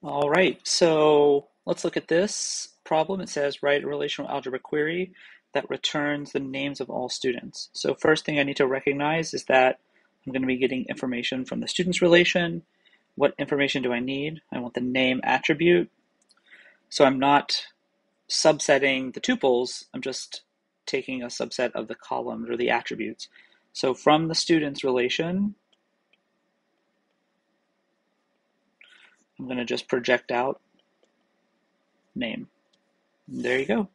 All right, so let's look at this problem. It says write a relational algebra query that returns the names of all students. So first thing I need to recognize is that I'm going to be getting information from the students relation. What information do I need? I want the name attribute. So I'm not subsetting the tuples, I'm just taking a subset of the columns or the attributes. So from the students relation, I'm going to just project out name. There you go.